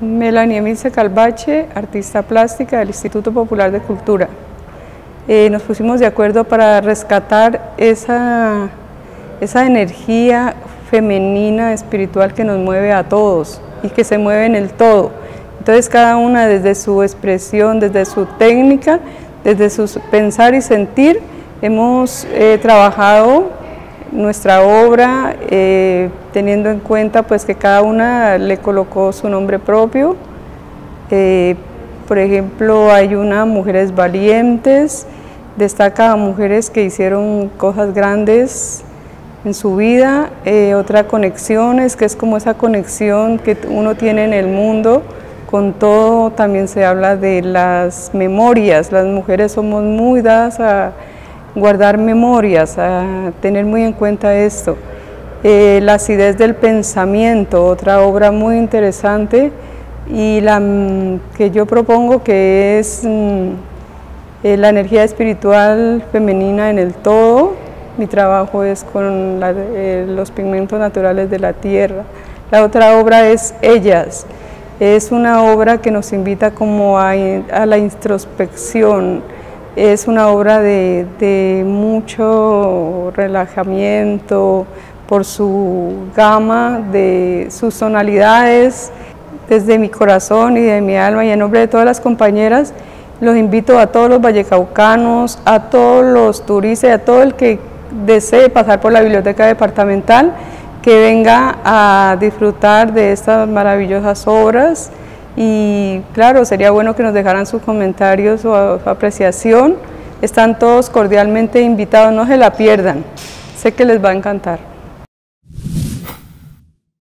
Melanie Emilce Calvache, artista plástica del Instituto Popular de Cultura. Eh, nos pusimos de acuerdo para rescatar esa, esa energía femenina, espiritual que nos mueve a todos y que se mueve en el todo. Entonces cada una desde su expresión, desde su técnica, desde su pensar y sentir, hemos eh, trabajado nuestra obra eh, teniendo en cuenta pues que cada una le colocó su nombre propio. Eh, por ejemplo, hay una Mujeres Valientes, destaca a mujeres que hicieron cosas grandes en su vida, eh, otra Conexiones, que es como esa conexión que uno tiene en el mundo, con todo también se habla de las memorias, las mujeres somos muy dadas a guardar memorias, a tener muy en cuenta esto. Eh, la acidez del pensamiento, otra obra muy interesante y la mm, que yo propongo que es mm, eh, la energía espiritual femenina en el todo. Mi trabajo es con eh, los pigmentos naturales de la tierra. La otra obra es Ellas. Es una obra que nos invita como a, a la introspección, es una obra de, mucho relajamiento por su gama, de sus tonalidades, desde mi corazón y de mi alma. Y en nombre de todas las compañeras, los invito a todos los vallecaucanos, a todos los turistas, a todo el que desee pasar por la biblioteca departamental, que venga a disfrutar de estas maravillosas obras y claro, sería bueno que nos dejaran sus comentarios o su apreciación. Están todos cordialmente invitados, no se la pierdan, sé que les va a encantar.